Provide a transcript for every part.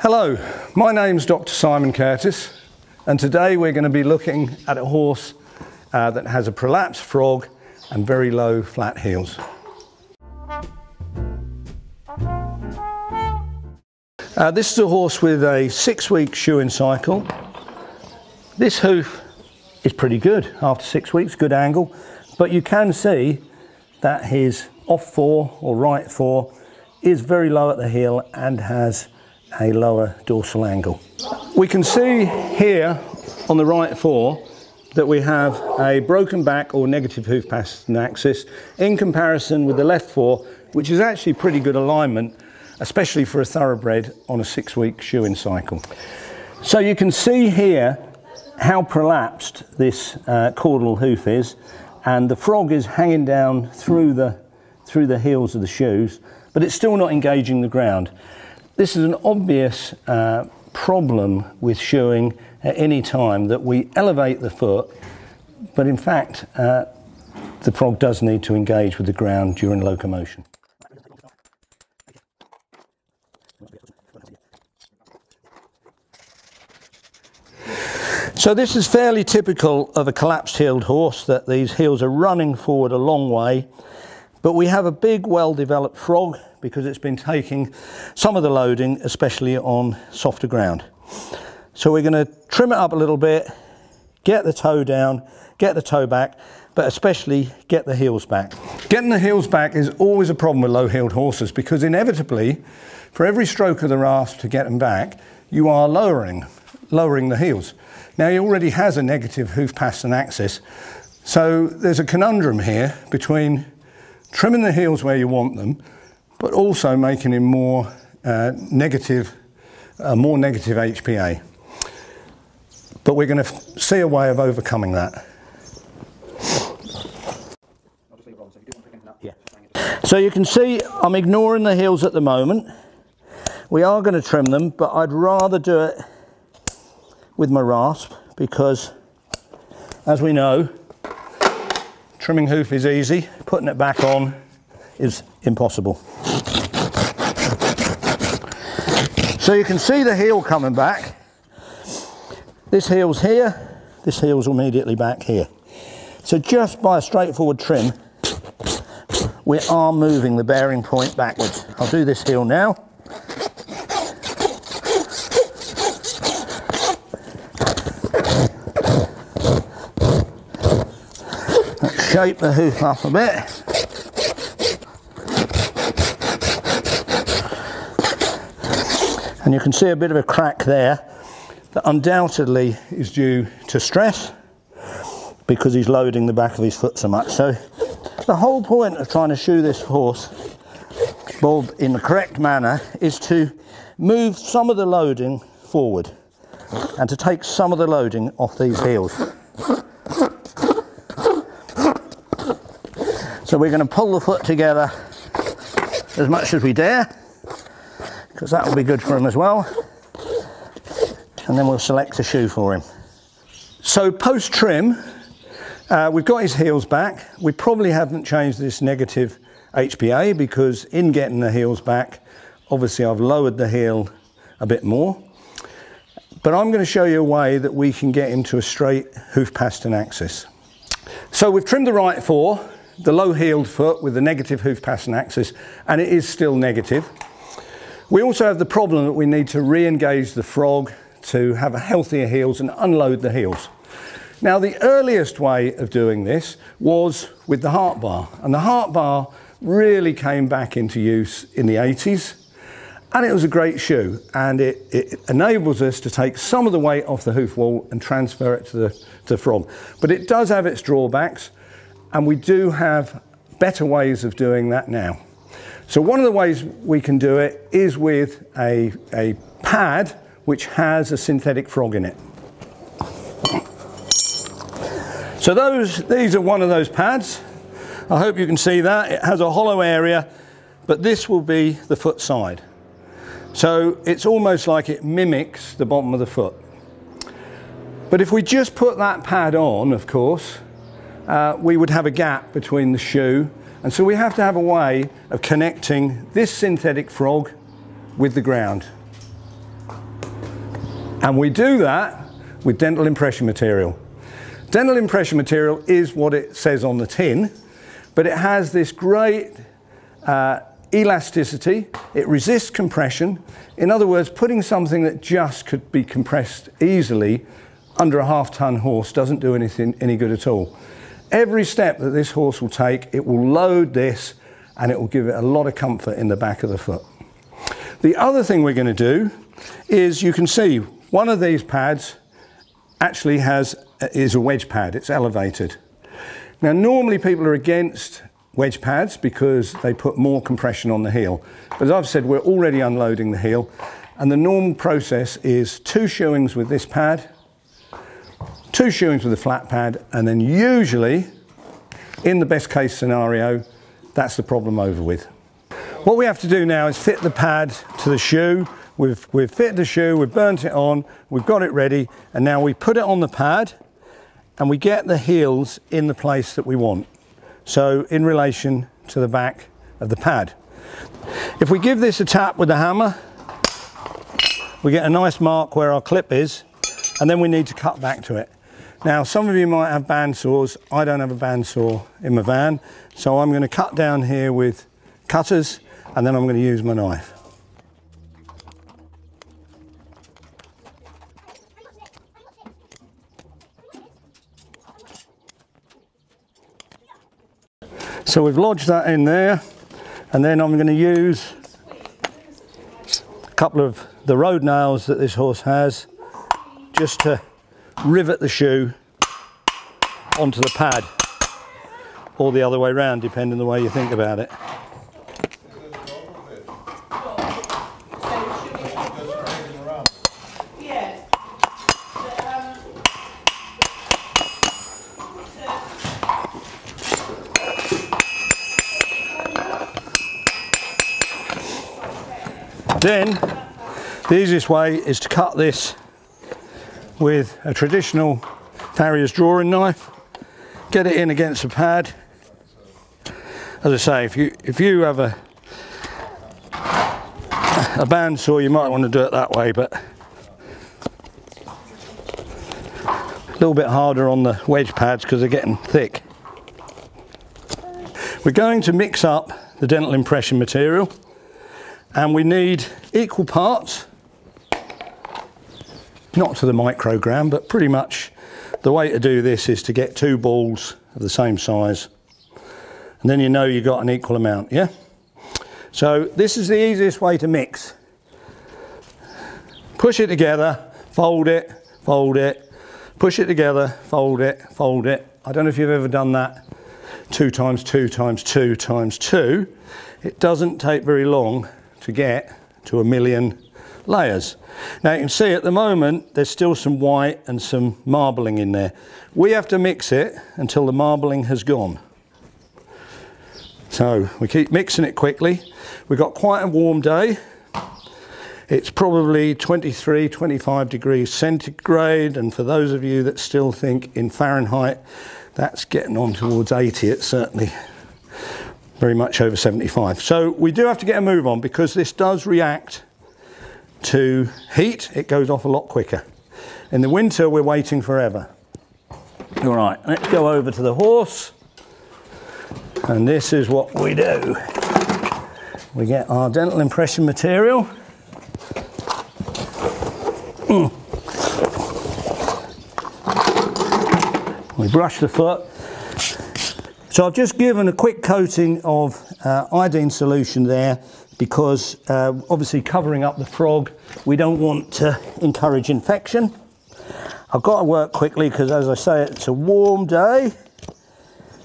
Hello, my name's Dr. Simon Curtis, and today we're going to be looking at a horse uh, that has a prolapsed frog and very low flat heels. Uh, this is a horse with a six week shoeing cycle. This hoof is pretty good after six weeks, good angle, but you can see that his off fore or right fore is very low at the heel and has a lower dorsal angle. We can see here on the right fore that we have a broken back or negative hoof pastern axis in comparison with the left fore, which is actually pretty good alignment, especially for a thoroughbred on a six week shoeing cycle. So you can see here how prolapsed this uh, caudal hoof is and the frog is hanging down through the, through the heels of the shoes, but it's still not engaging the ground. This is an obvious uh, problem with shoeing at any time that we elevate the foot, but in fact, uh, the frog does need to engage with the ground during locomotion. So this is fairly typical of a collapsed heeled horse that these heels are running forward a long way but we have a big well-developed frog because it's been taking some of the loading, especially on softer ground. So we're going to trim it up a little bit, get the toe down, get the toe back, but especially get the heels back. Getting the heels back is always a problem with low-heeled horses because inevitably, for every stroke of the rasp to get them back, you are lowering, lowering the heels. Now he already has a negative hoof pastern axis, so there's a conundrum here between trimming the heels where you want them, but also making him more uh, negative, uh, more negative HPA. But we're going to see a way of overcoming that. So you can see I'm ignoring the heels at the moment. We are going to trim them, but I'd rather do it with my rasp because, as we know, Trimming hoof is easy, putting it back on is impossible. So you can see the heel coming back. This heel's here, this heel's immediately back here. So just by a straightforward trim, we are moving the bearing point backwards. I'll do this heel now. Shape the hoof up a bit. And you can see a bit of a crack there that undoubtedly is due to stress because he's loading the back of his foot so much. So the whole point of trying to shoe this horse Bob in the correct manner is to move some of the loading forward and to take some of the loading off these heels. So we're going to pull the foot together as much as we dare, because that will be good for him as well. And then we'll select a shoe for him. So post trim, uh, we've got his heels back. We probably haven't changed this negative HPA because in getting the heels back, obviously I've lowered the heel a bit more. But I'm going to show you a way that we can get him to a straight hoof pastern axis. So we've trimmed the right fore, the low heeled foot with the negative hoof pastern axis, and it is still negative. We also have the problem that we need to re-engage the frog to have healthier heels and unload the heels. Now the earliest way of doing this was with the heart bar, and the heart bar really came back into use in the 80s, and it was a great shoe, and it, it enables us to take some of the weight off the hoof wall and transfer it to the, to the frog. But it does have its drawbacks, and we do have better ways of doing that now. So one of the ways we can do it is with a, a pad which has a synthetic frog in it. So those, these are one of those pads. I hope you can see that. It has a hollow area, but this will be the foot side. So it's almost like it mimics the bottom of the foot. But if we just put that pad on, of course, uh, we would have a gap between the shoe. And so we have to have a way of connecting this synthetic frog with the ground. And we do that with dental impression material. Dental impression material is what it says on the tin, but it has this great uh, elasticity, it resists compression. In other words, putting something that just could be compressed easily under a half ton horse doesn't do anything any good at all. Every step that this horse will take, it will load this and it will give it a lot of comfort in the back of the foot. The other thing we're going to do is you can see one of these pads actually has is a wedge pad, it's elevated. Now normally people are against wedge pads because they put more compression on the heel. But as I've said, we're already unloading the heel and the normal process is two shoeings with this pad, two shoeings with a flat pad, and then usually, in the best case scenario, that's the problem over with. What we have to do now is fit the pad to the shoe. We've, we've fitted the shoe, we've burnt it on, we've got it ready, and now we put it on the pad and we get the heels in the place that we want. So in relation to the back of the pad. If we give this a tap with the hammer, we get a nice mark where our clip is, and then we need to cut back to it. Now, some of you might have bandsaws. I don't have a bandsaw in my van, so I'm going to cut down here with cutters, and then I'm going to use my knife. So we've lodged that in there and then I'm going to use a couple of the road nails that this horse has just to rivet the shoe onto the pad or the other way around depending the way you think about it. Then the easiest way is to cut this with a traditional farrier's drawing knife, get it in against the pad. As I say, if you if you have a a bandsaw, you might want to do it that way, but a little bit harder on the wedge pads because they're getting thick. We're going to mix up the dental impression material and we need equal parts not to the microgram but pretty much the way to do this is to get two balls of the same size and then you know you've got an equal amount yeah? So this is the easiest way to mix. Push it together fold it fold it. Push it together fold it fold it. I don't know if you've ever done that. Two times two times two times two. It doesn't take very long to get to a million layers. Now you can see at the moment there's still some white and some marbling in there. We have to mix it until the marbling has gone. So we keep mixing it quickly. We've got quite a warm day. It's probably 23, 25 degrees centigrade and for those of you that still think in Fahrenheit that's getting on towards 80 it's certainly very much over 75. So we do have to get a move on because this does react to heat. It goes off a lot quicker. In the winter, we're waiting forever. All right, let's go over to the horse. And this is what we do. We get our dental impression material. Mm. We brush the foot so I've just given a quick coating of uh, iodine solution there because uh, obviously covering up the frog, we don't want to encourage infection. I've got to work quickly because as I say, it's a warm day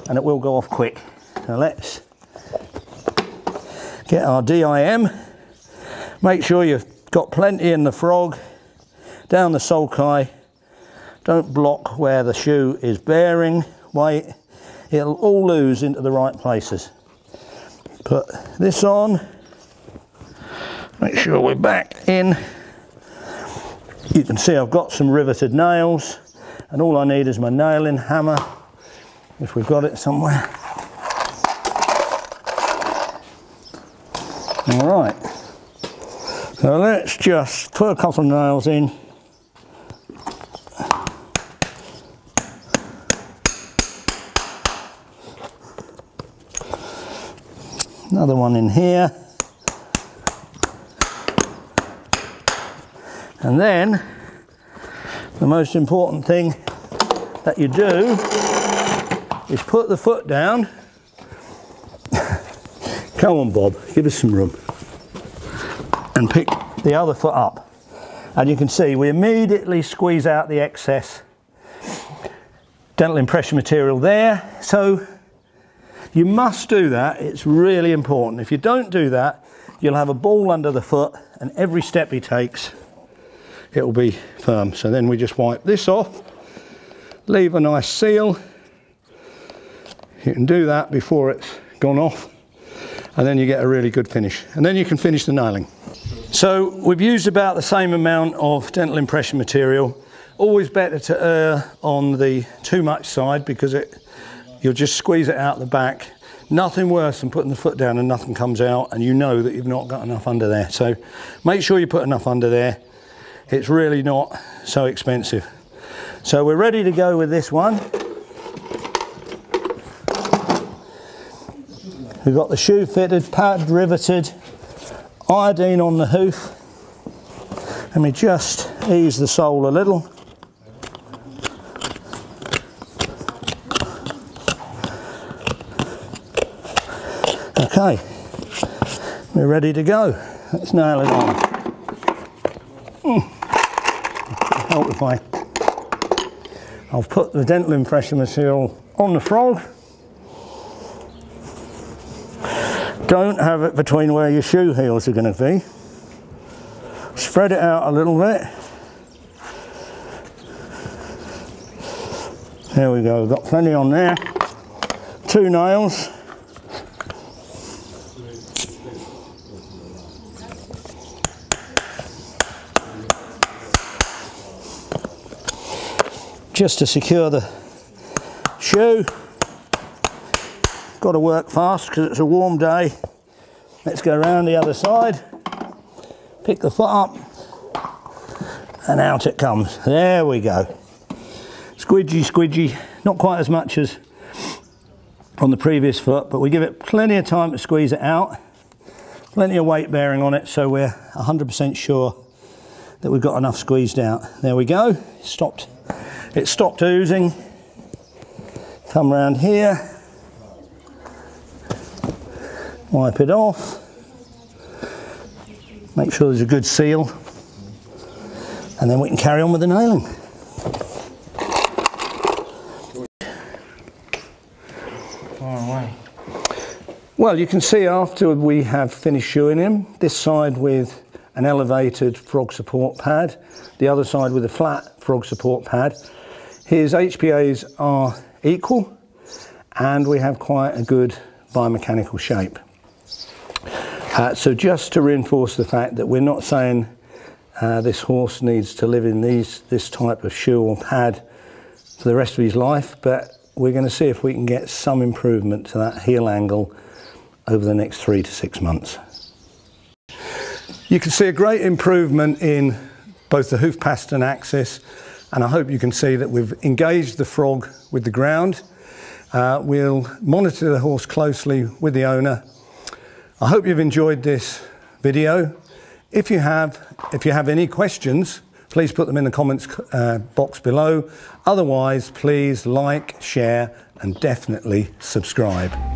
and it will go off quick. So let's get our DIM. Make sure you've got plenty in the frog, down the sulci. Don't block where the shoe is bearing. Wait it'll all lose into the right places. Put this on, make sure we're back in. You can see I've got some riveted nails and all I need is my nailing hammer if we've got it somewhere. All right, so let's just put a couple of nails in Another one in here. And then the most important thing that you do is put the foot down. Come on, Bob, give us some room. And pick the other foot up. And you can see we immediately squeeze out the excess dental impression material there. So you must do that. It's really important. If you don't do that, you'll have a ball under the foot and every step he takes, it will be firm. So then we just wipe this off, leave a nice seal. You can do that before it's gone off and then you get a really good finish. And then you can finish the nailing. So we've used about the same amount of dental impression material. Always better to err on the too much side because it you'll just squeeze it out the back. Nothing worse than putting the foot down and nothing comes out and you know that you've not got enough under there. So make sure you put enough under there. It's really not so expensive. So we're ready to go with this one. We've got the shoe fitted, pad riveted, iodine on the hoof. Let me just ease the sole a little. Okay, we're ready to go. Let's nail it on. Mm. Help if I, I'll put the dental impression material on the frog Don't have it between where your shoe heels are going to be. Spread it out a little bit. There we go, got plenty on there. Two nails. Just to secure the shoe. Got to work fast because it's a warm day. Let's go around the other side. Pick the foot up and out it comes. There we go. Squidgy, squidgy. Not quite as much as on the previous foot, but we give it plenty of time to squeeze it out. Plenty of weight bearing on it, so we're 100% sure that we've got enough squeezed out. There we go. Stopped. It stopped oozing. Come around here wipe it off, make sure there's a good seal, and then we can carry on with the nailing. Well, you can see after we have finished shoeing him, this side with an elevated frog support pad, the other side with a flat frog support pad. His HPAs are equal and we have quite a good biomechanical shape. Uh, so just to reinforce the fact that we're not saying uh, this horse needs to live in these, this type of shoe or pad for the rest of his life, but we're going to see if we can get some improvement to that heel angle over the next three to six months. You can see a great improvement in both the hoof pastern axis and I hope you can see that we've engaged the frog with the ground. Uh, we'll monitor the horse closely with the owner I hope you've enjoyed this video. If you have, if you have any questions, please put them in the comments uh, box below. Otherwise, please like, share, and definitely subscribe.